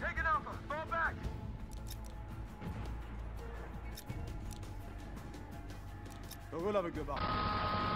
They're taking Alpha. Fall back. Roule avec le bar. Come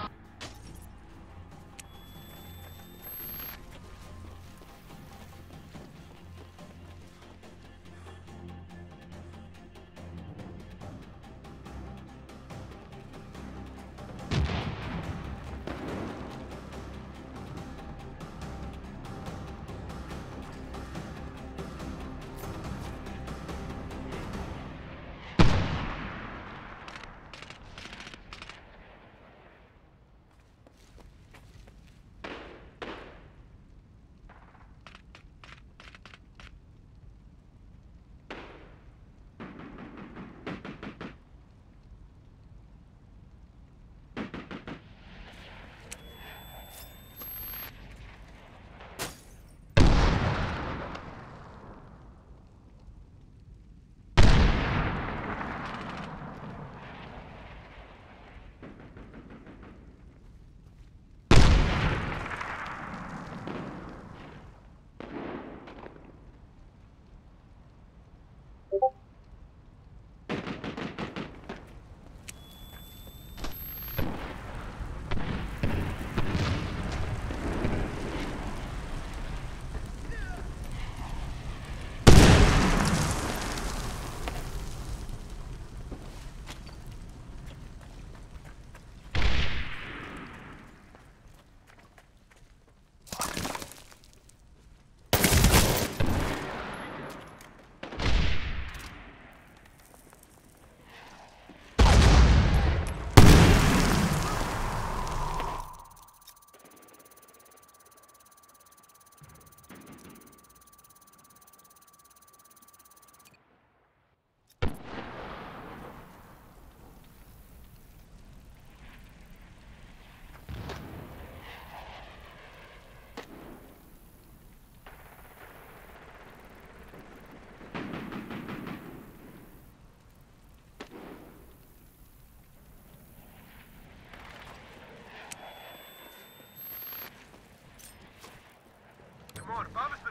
on, bomb has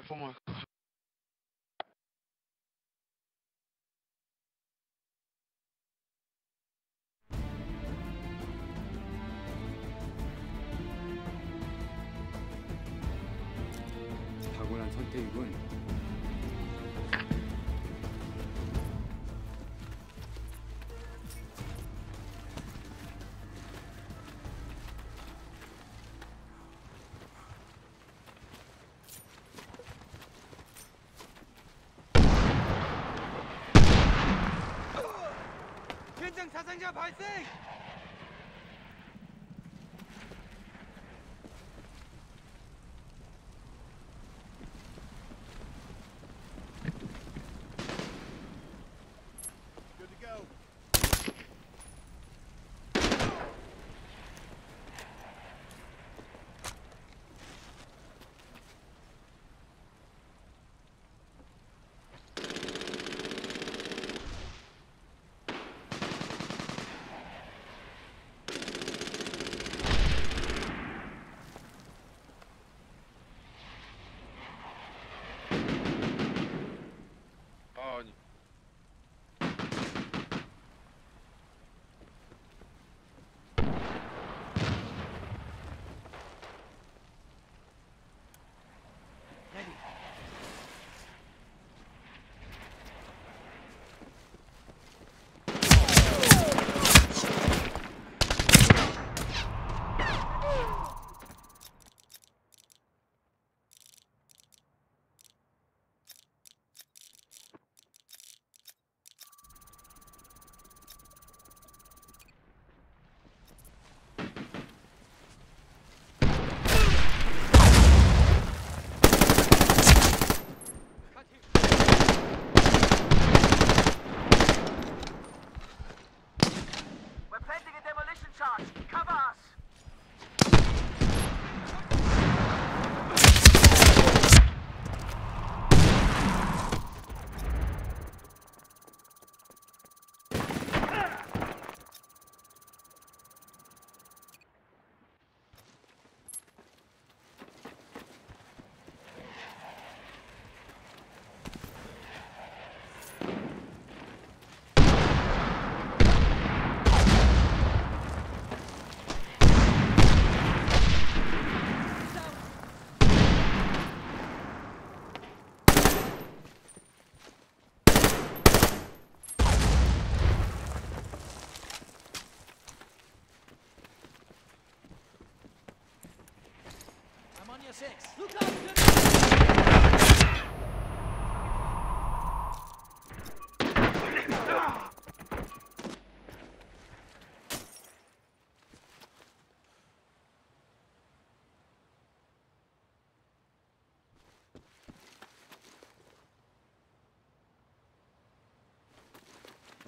Puoi fumare. 增加排水。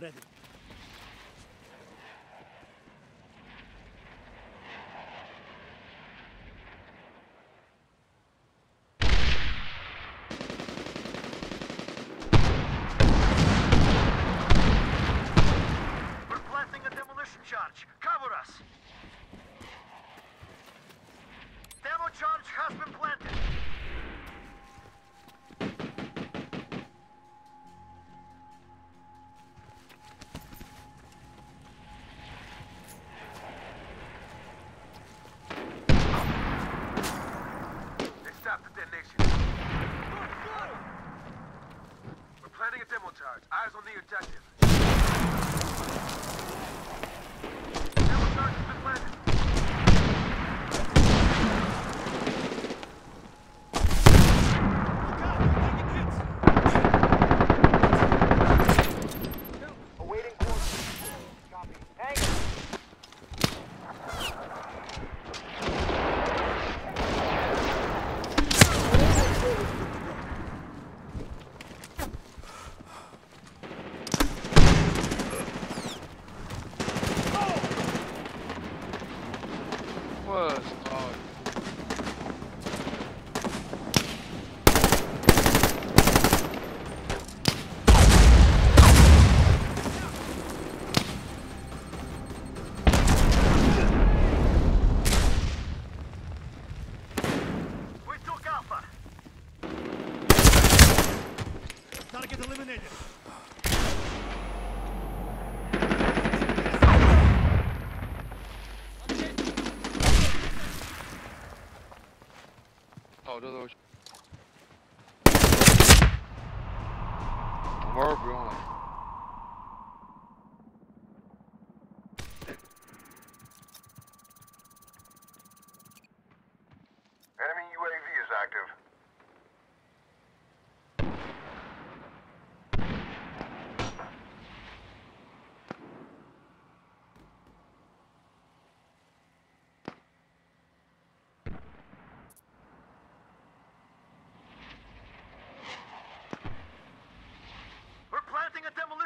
Ready.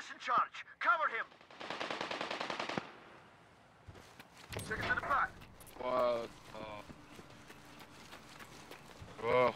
Garrison charge. Cover him. Take it to the back. What? Uh... Ugh,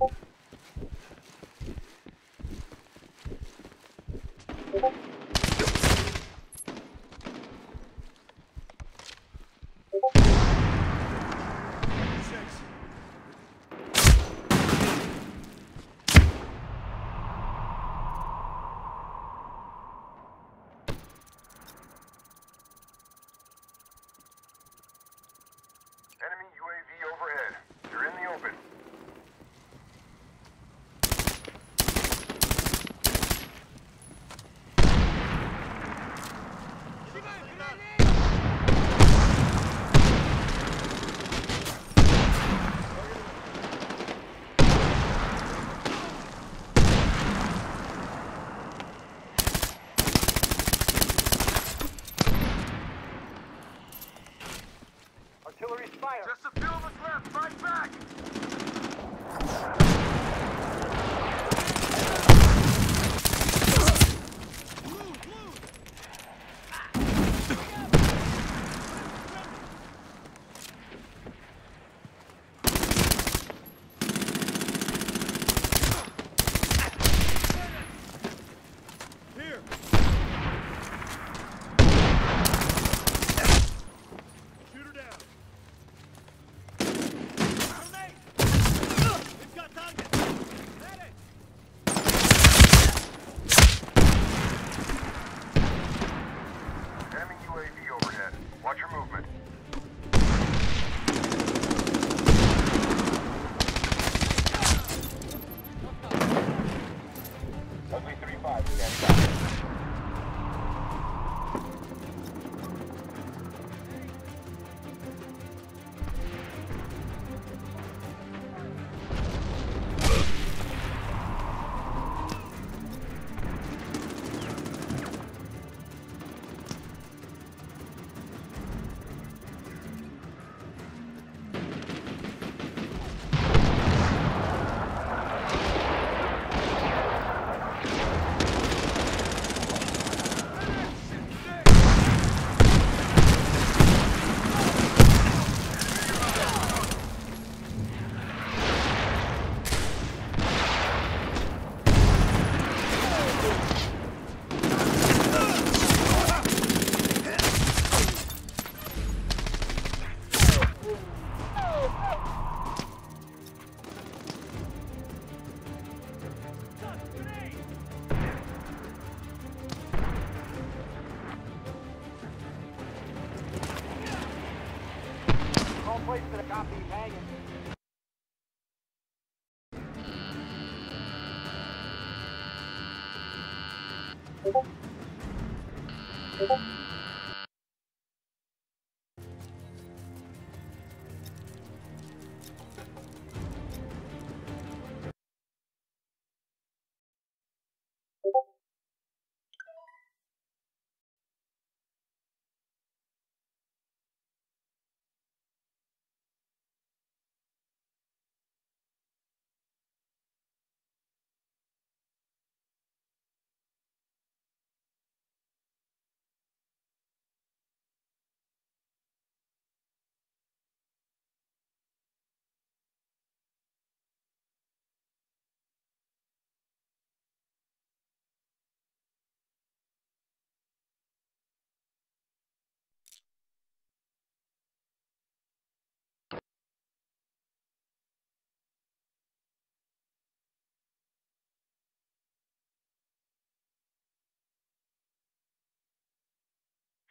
Thank you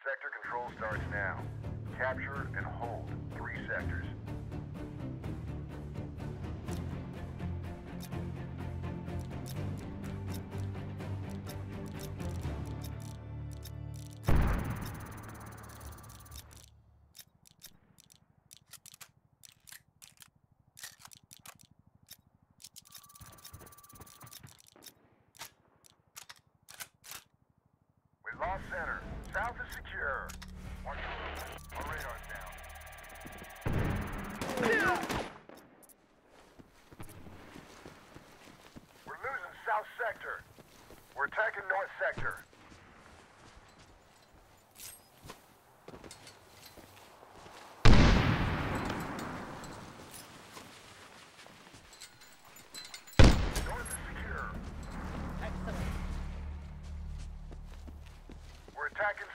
Sector control starts now. Capture and hold three sectors. Lost center. South is secure. Watch your. Our radar's down. We're losing South Sector. We're attacking North Sector. North is secure.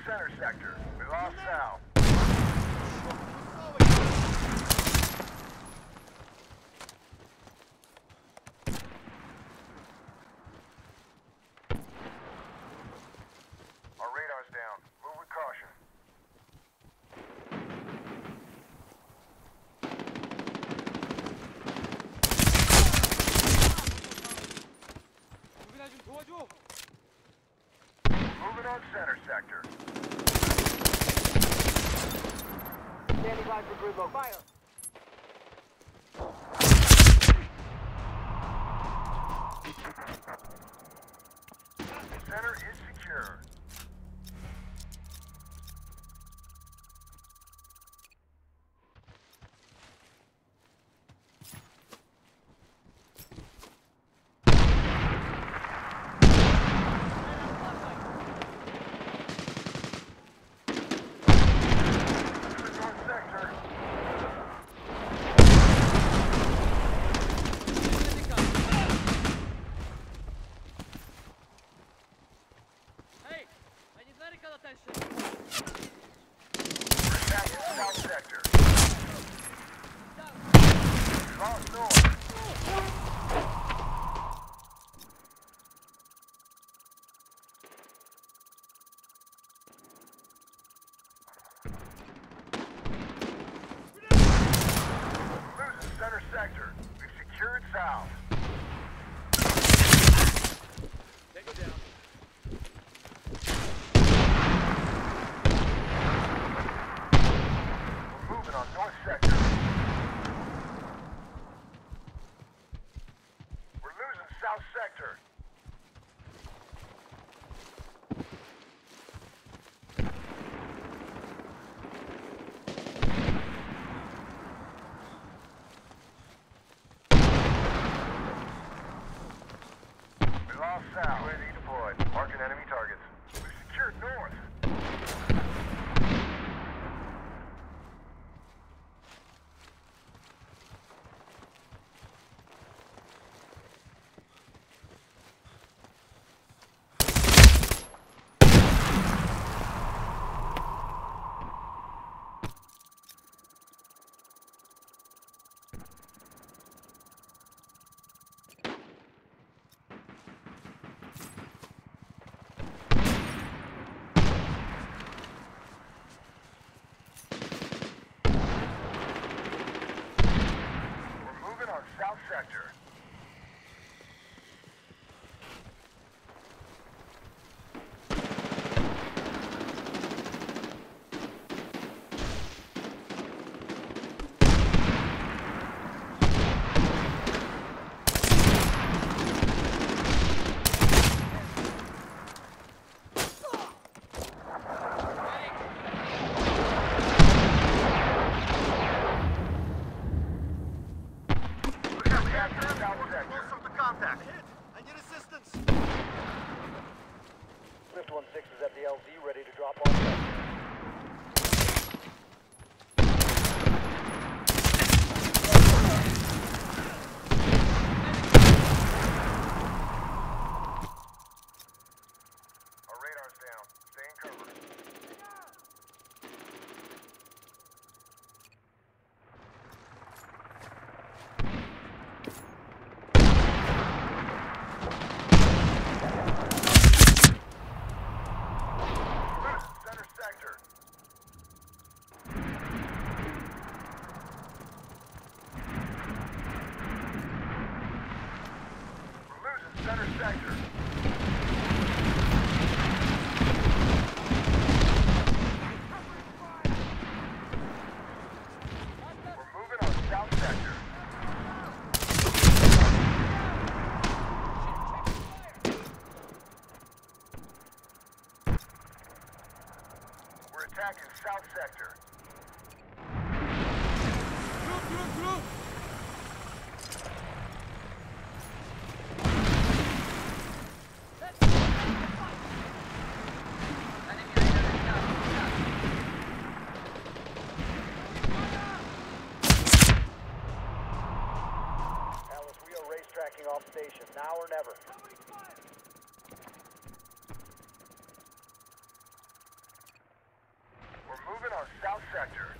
Center sector. We lost south. Sector.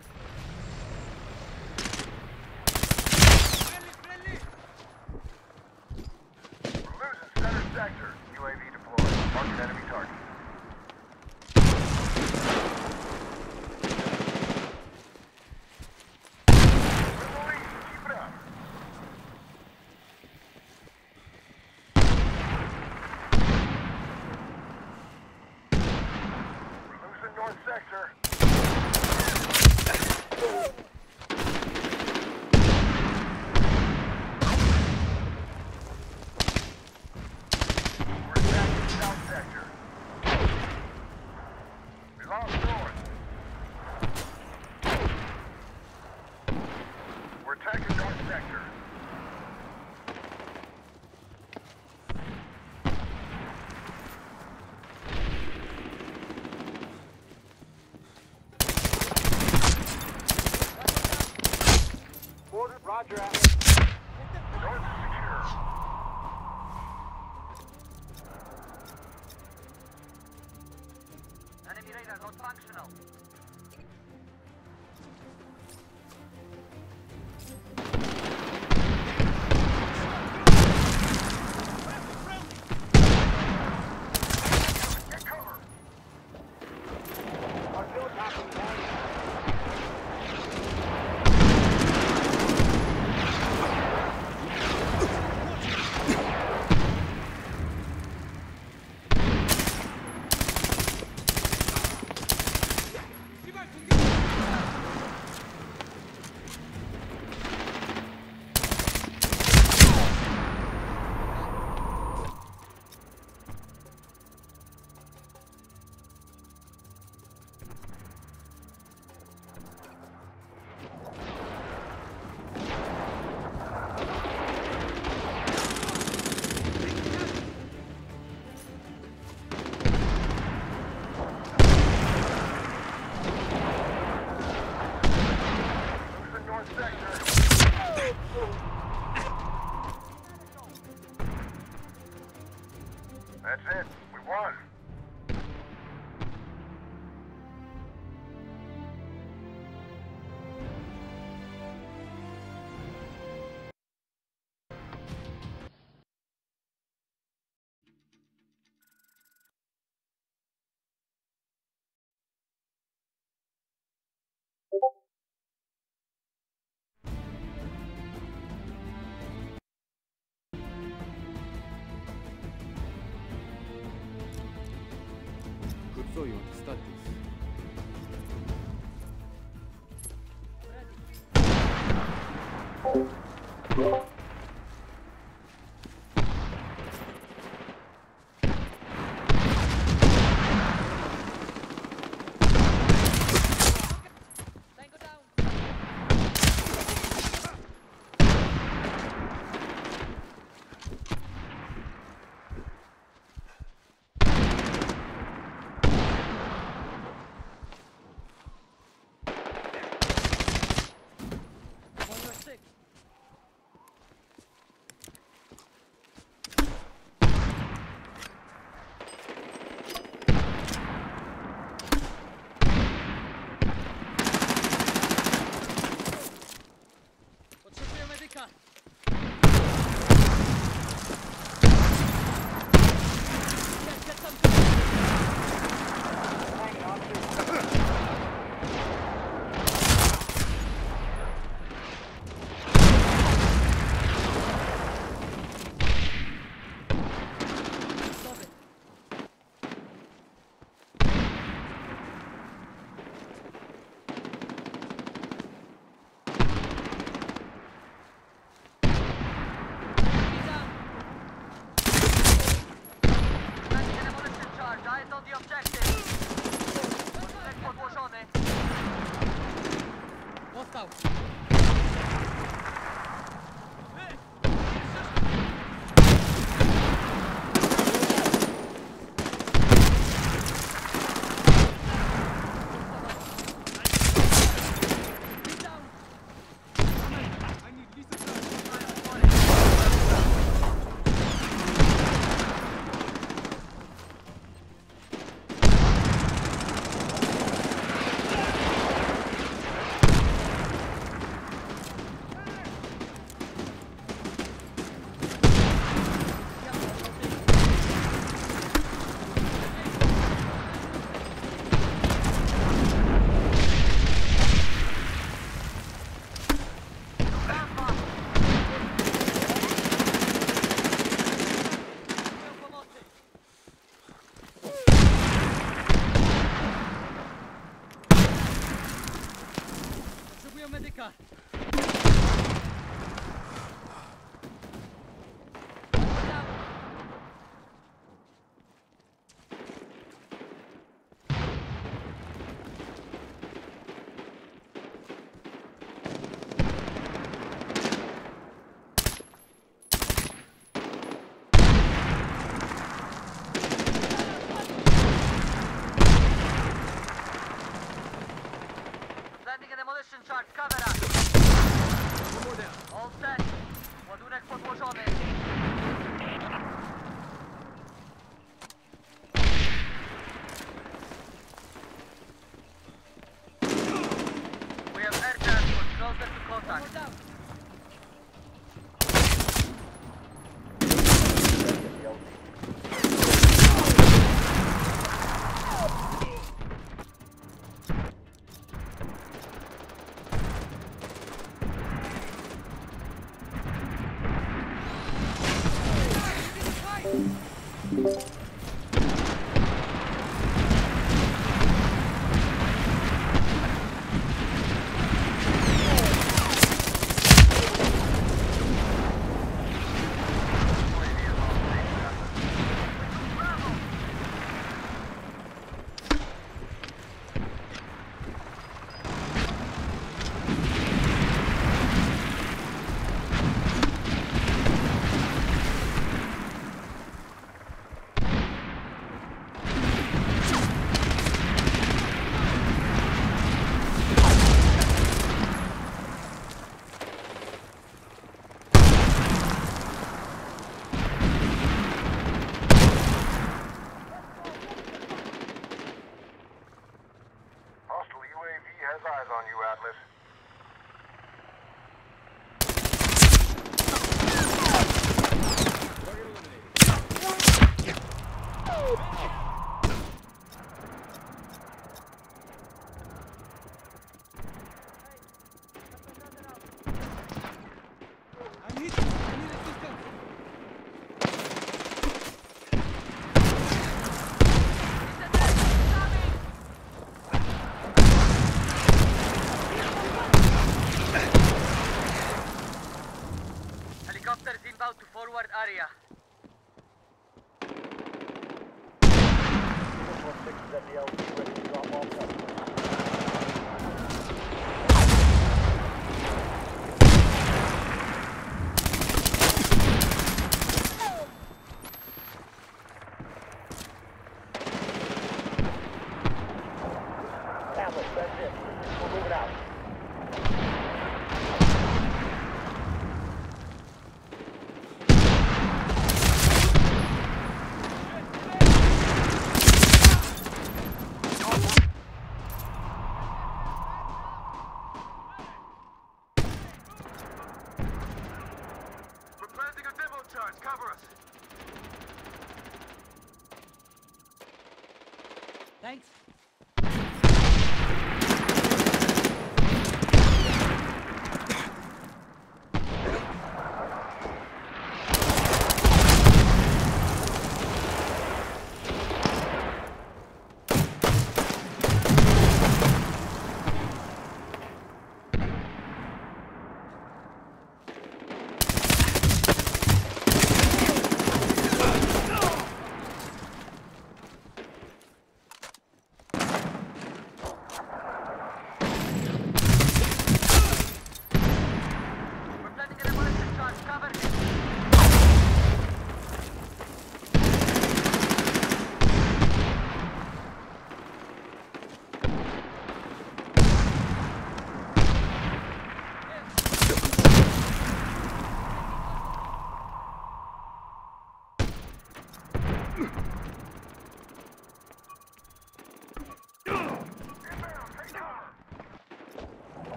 いを手伝っていく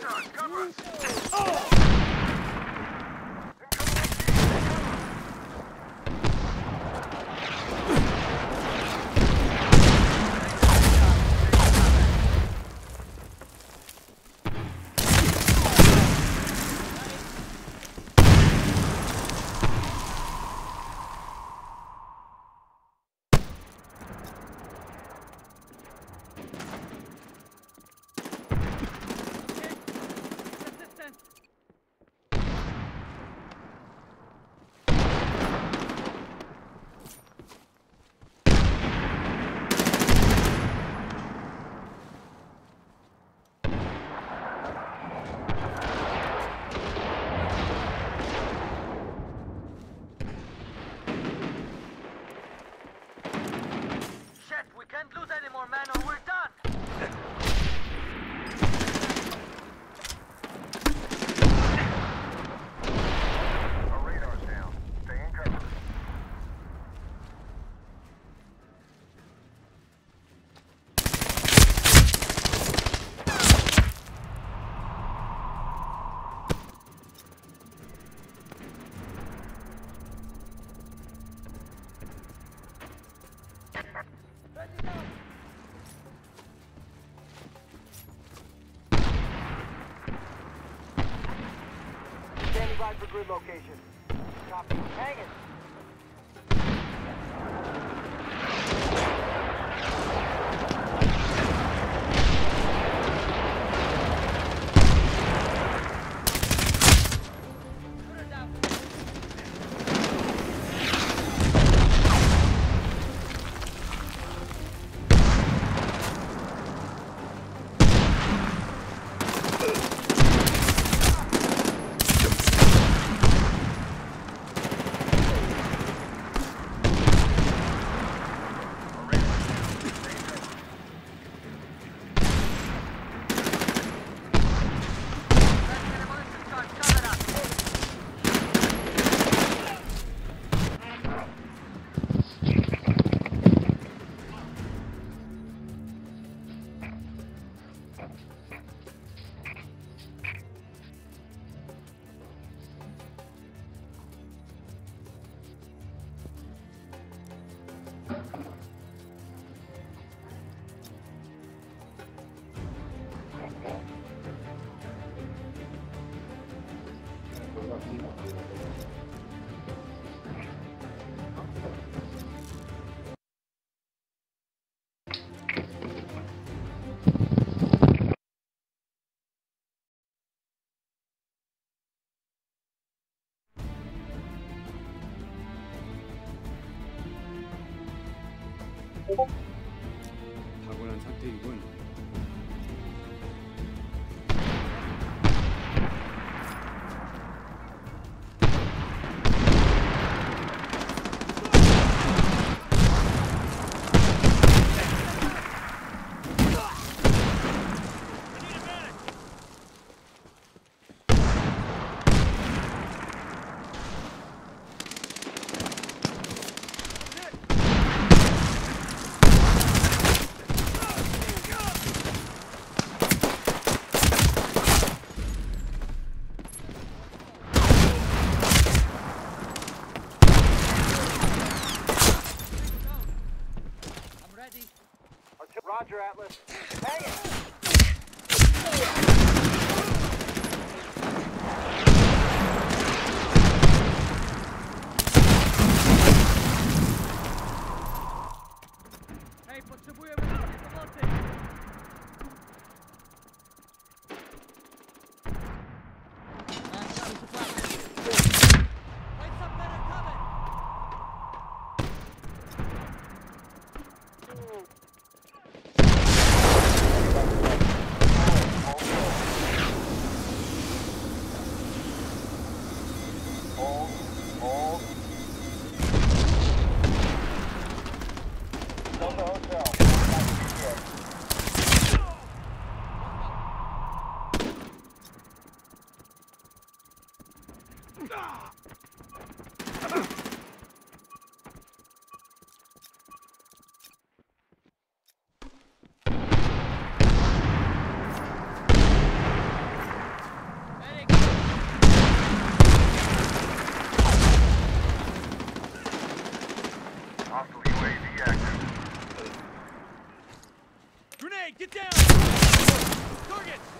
Cover us. Assistant! Shit, we can't lose any more men or we're done! Our radar's down. Stay in cover. Standing by for grid location. Grenade, get down! Target!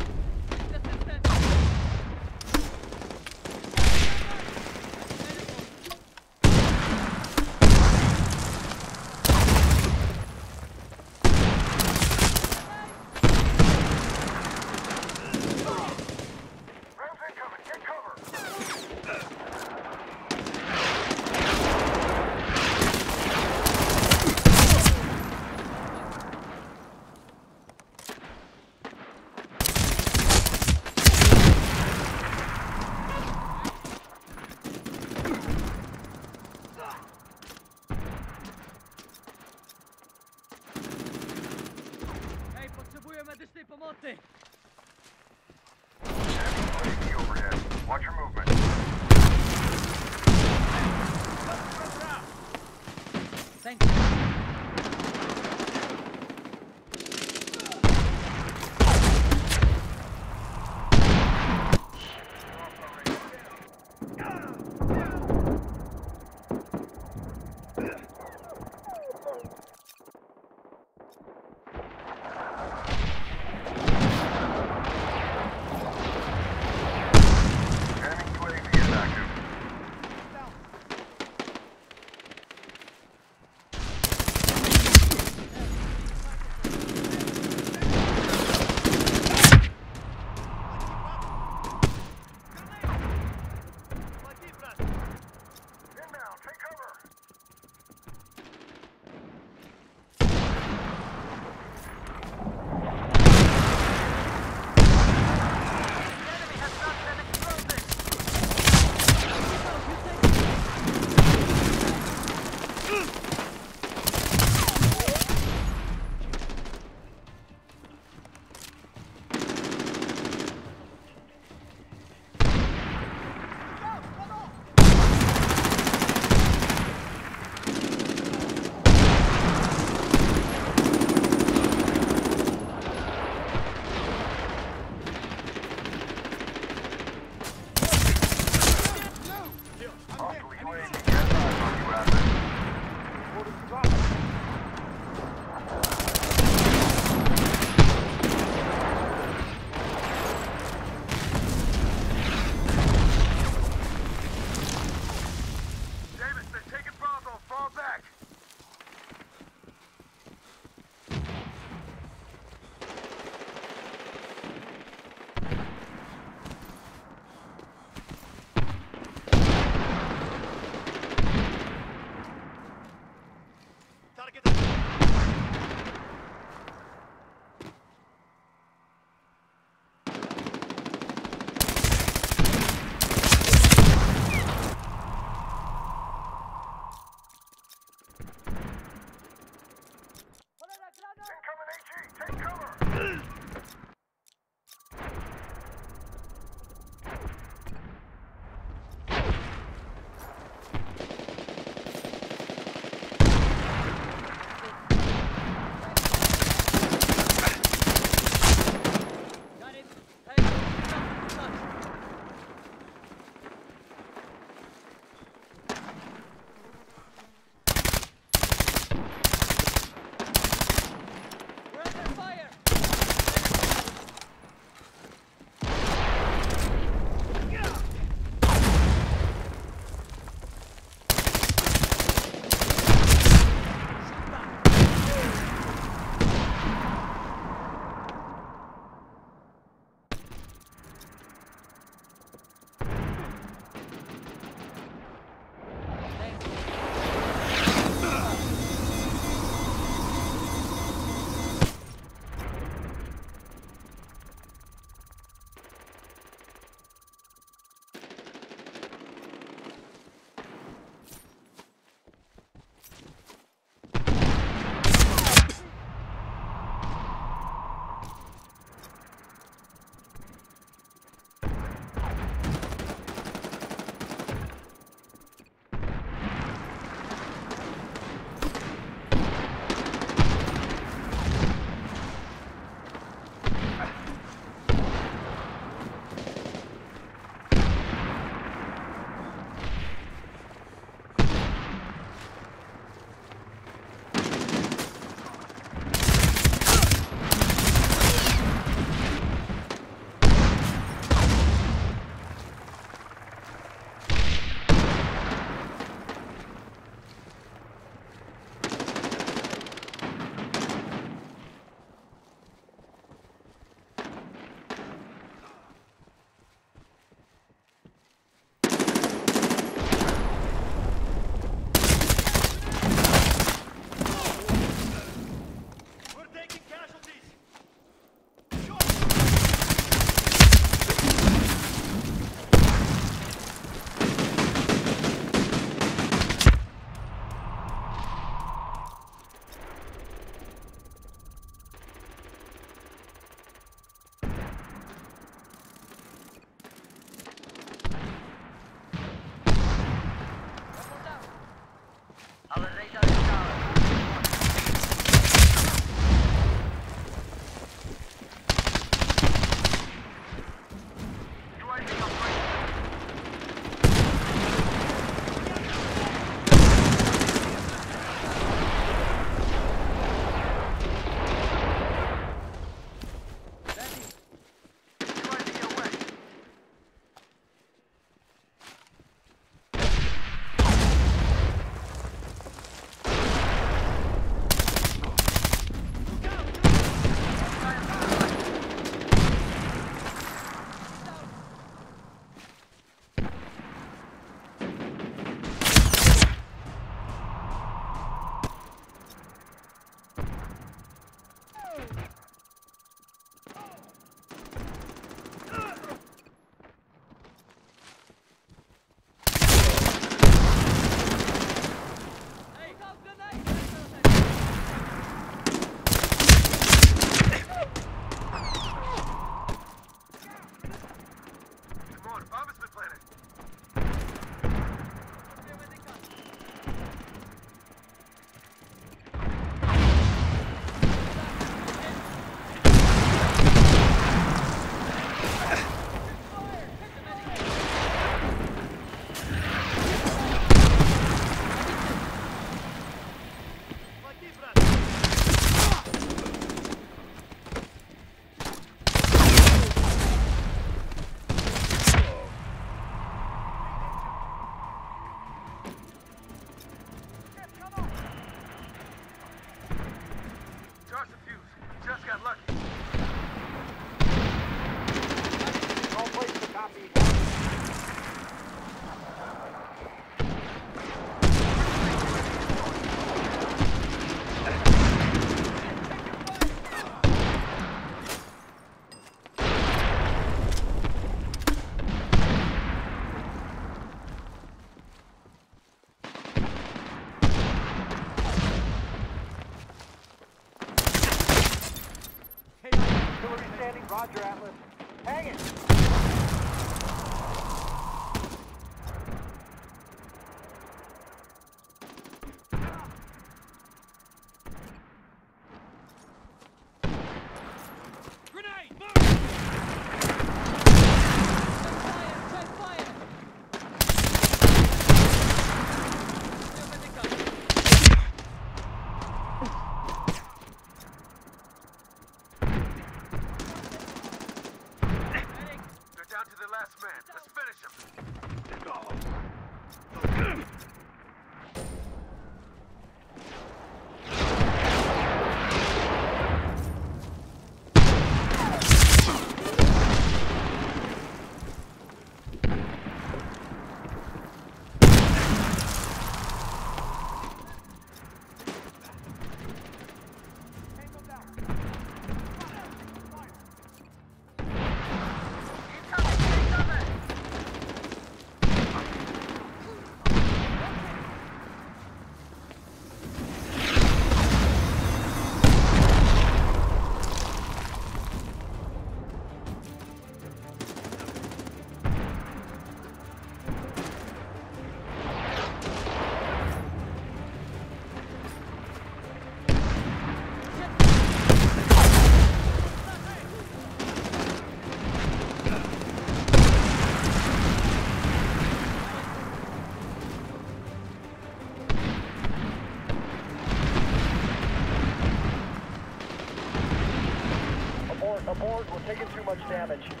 much damage.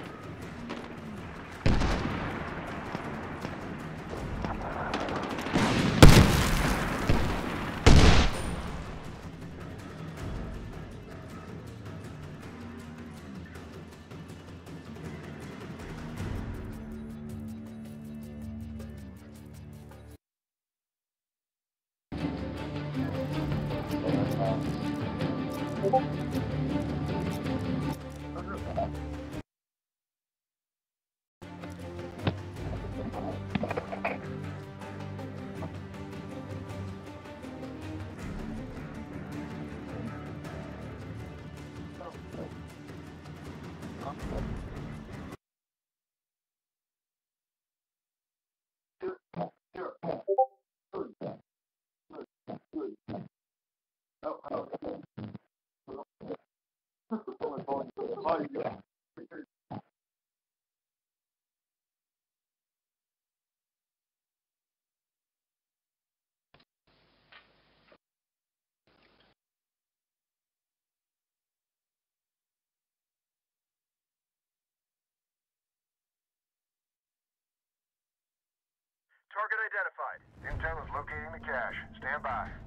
Target identified. Intel is locating the cache. Stand by.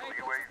Hostile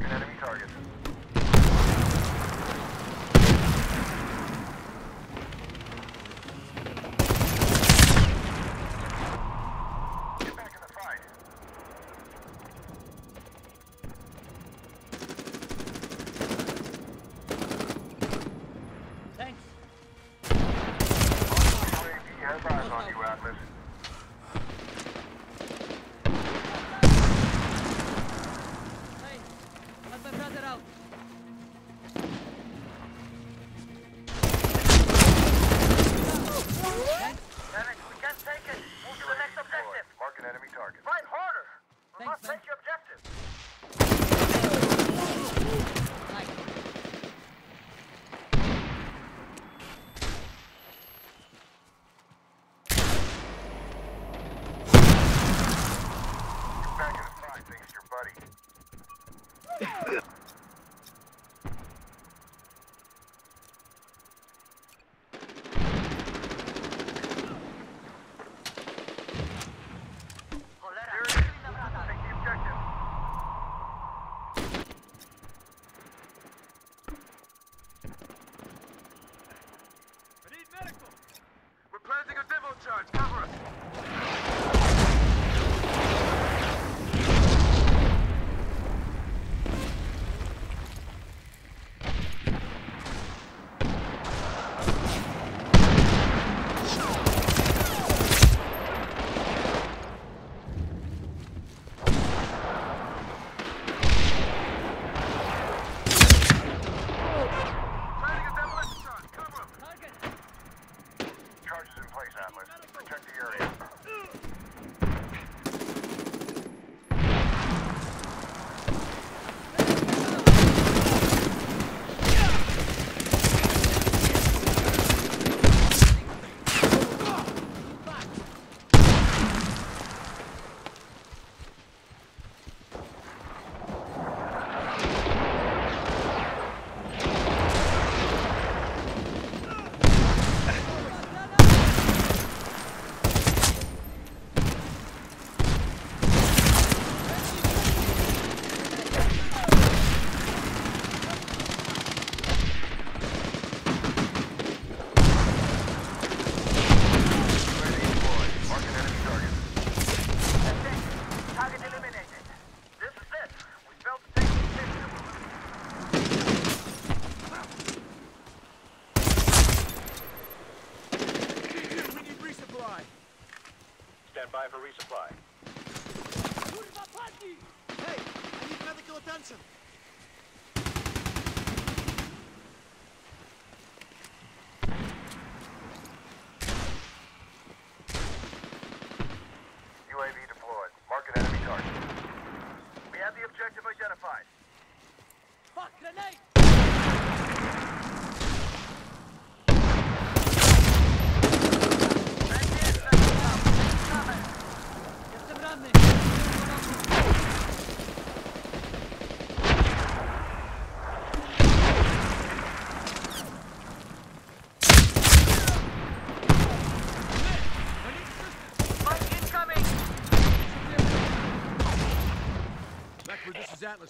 Marking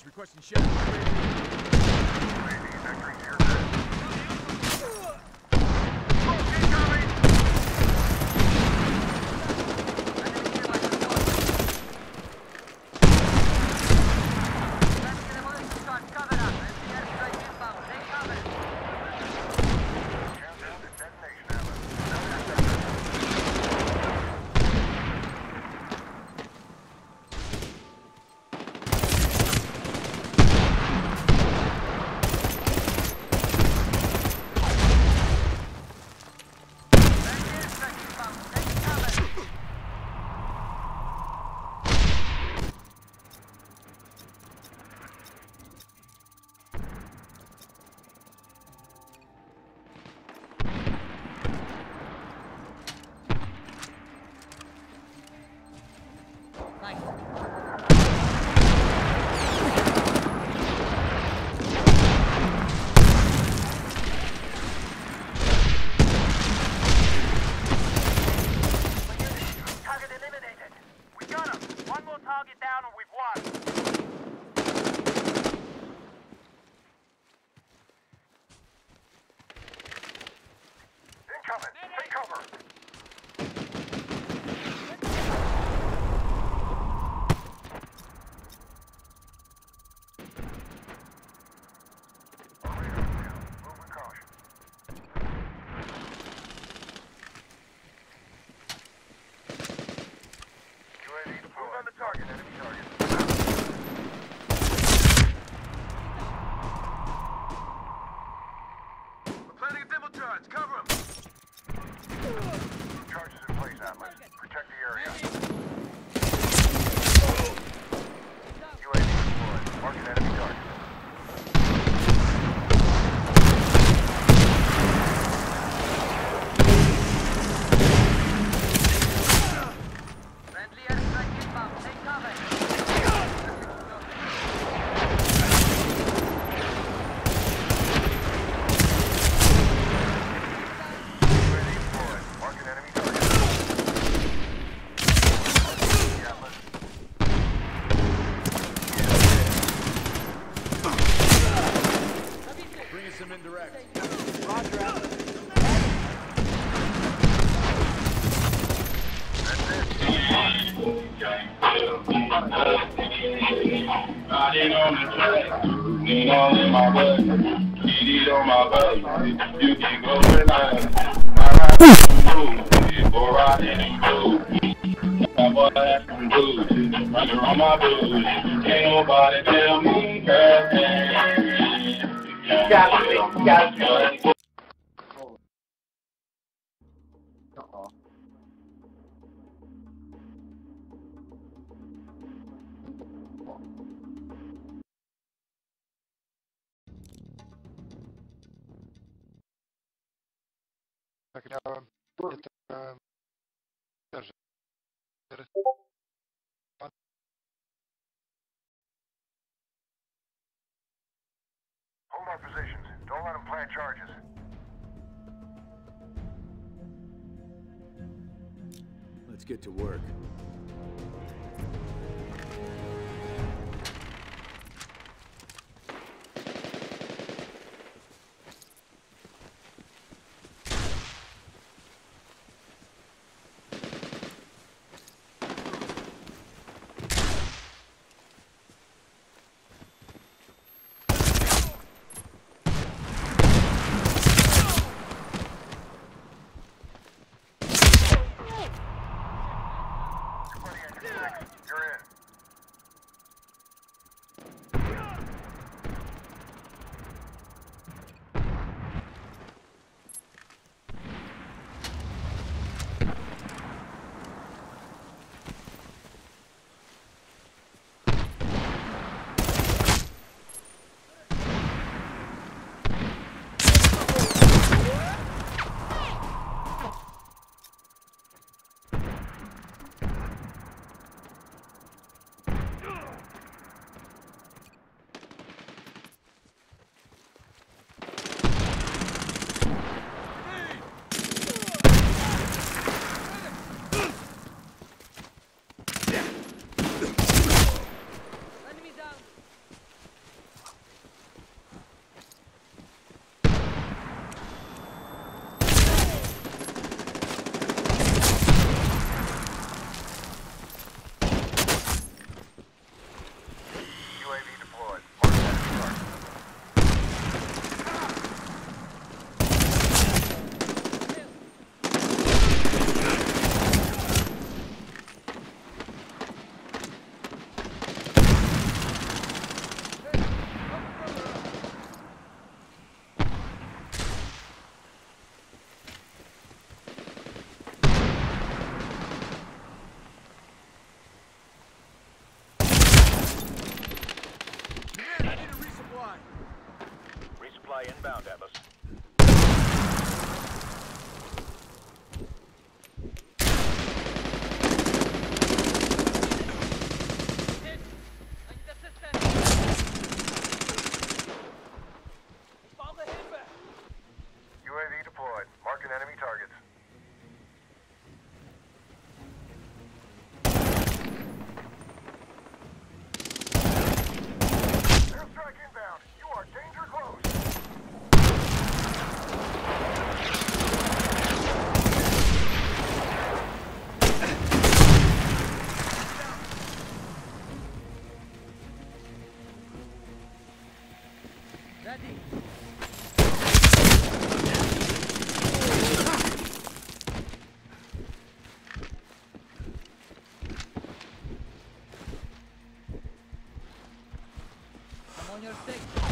requesting shelter. Charges. Let's get to work. On your six.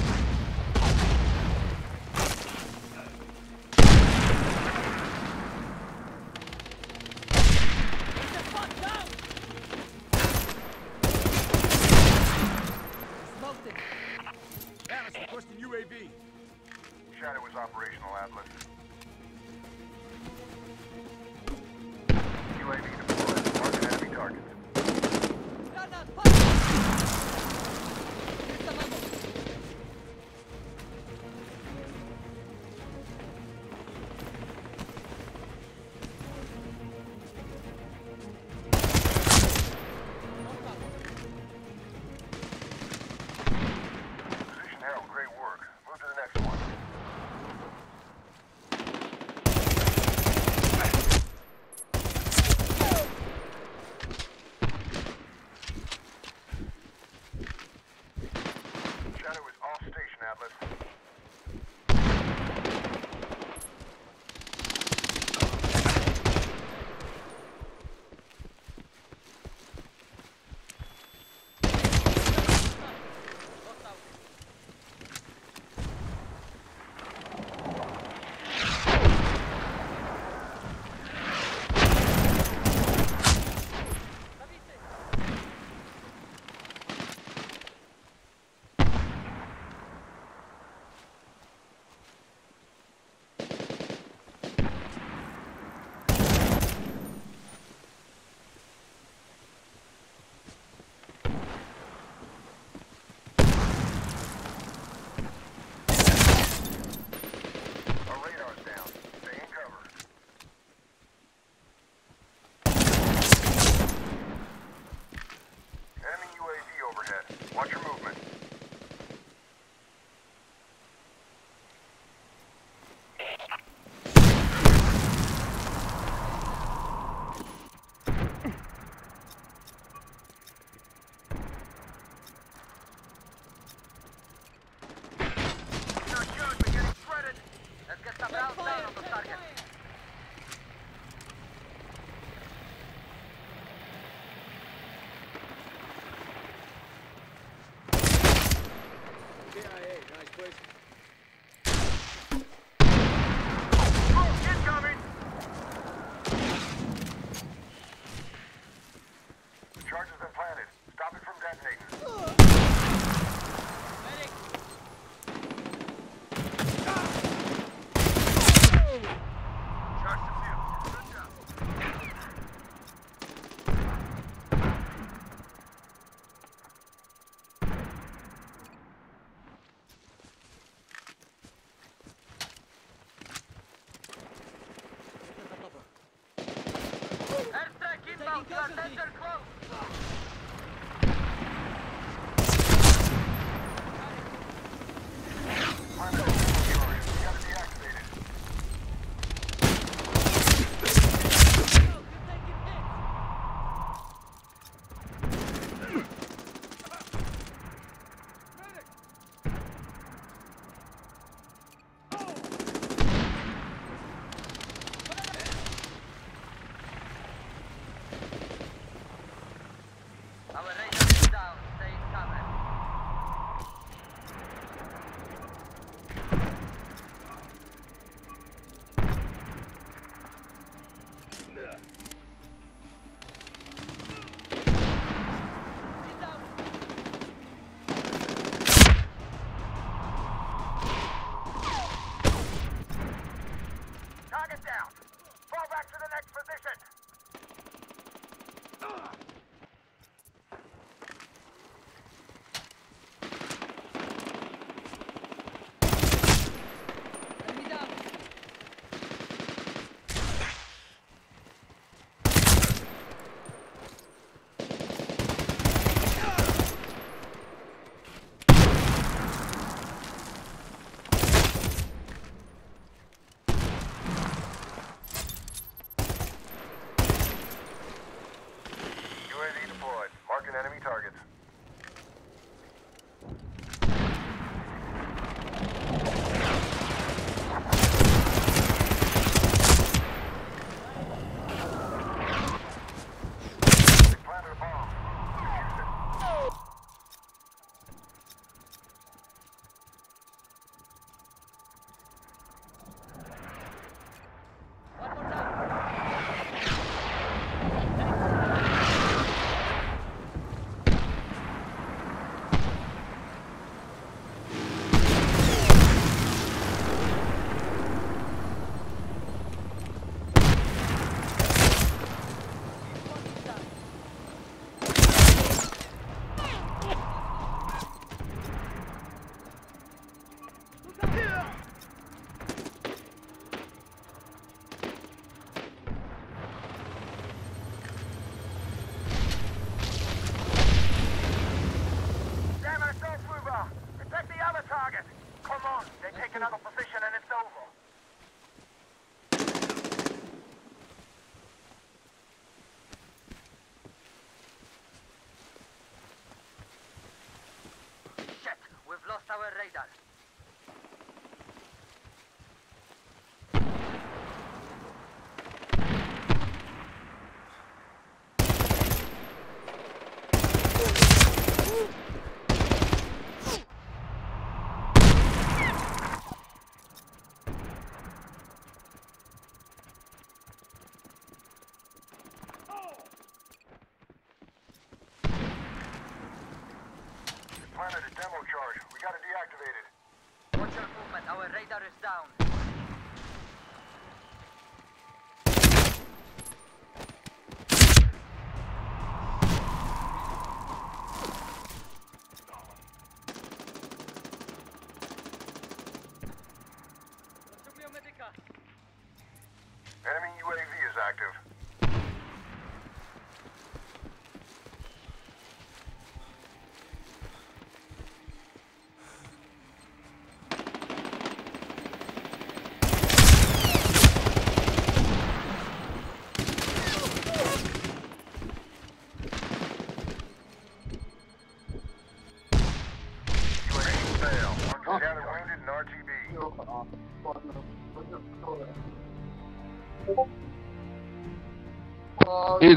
active.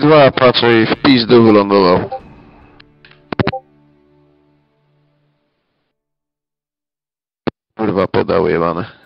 dwa patrzę i w pizdu wylądował. Kurwa, podały jebane.